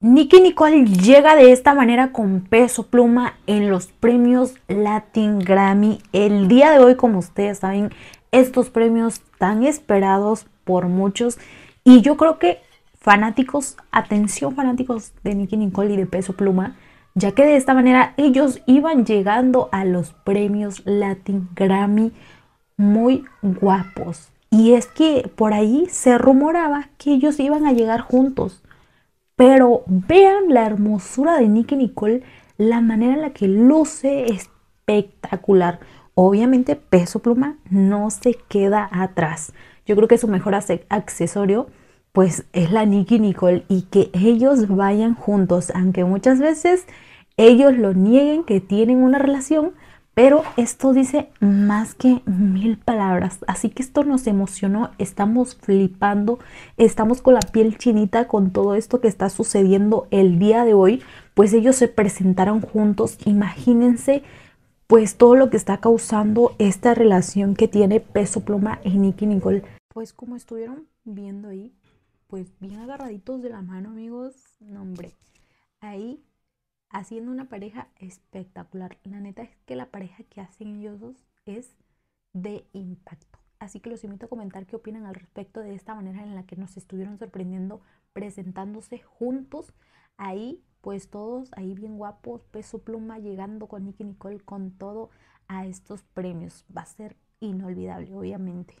Nicky Nicole llega de esta manera con peso pluma en los premios Latin Grammy. El día de hoy, como ustedes saben, estos premios tan esperados por muchos. Y yo creo que fanáticos, atención fanáticos de Nicky Nicole y de peso pluma, ya que de esta manera ellos iban llegando a los premios Latin Grammy muy guapos. Y es que por ahí se rumoraba que ellos iban a llegar juntos. Pero vean la hermosura de Nicky Nicole, la manera en la que luce espectacular. Obviamente Peso Pluma no se queda atrás. Yo creo que su mejor accesorio pues es la Nicky Nicole y que ellos vayan juntos, aunque muchas veces ellos lo nieguen que tienen una relación, pero esto dice más que mil palabras. Así que esto nos emocionó. Estamos flipando. Estamos con la piel chinita con todo esto que está sucediendo el día de hoy. Pues ellos se presentaron juntos. Imagínense pues todo lo que está causando esta relación que tiene Peso Pluma y Nicky Nicole. Pues como estuvieron viendo ahí, pues bien agarraditos de la mano amigos. No hombre, ahí haciendo una pareja espectacular. La neta es que la pareja que hacen ellos es de impacto. Así que los invito a comentar qué opinan al respecto de esta manera en la que nos estuvieron sorprendiendo presentándose juntos. Ahí, pues todos ahí bien guapos, peso pluma, llegando con Nicky Nicole con todo a estos premios. Va a ser inolvidable, obviamente.